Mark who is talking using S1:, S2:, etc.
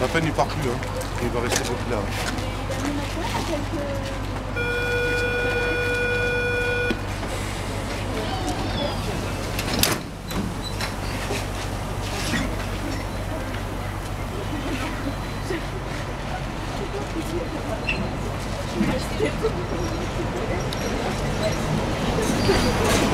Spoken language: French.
S1: La peine, il part plus. Hein. Il va rester bloqué là.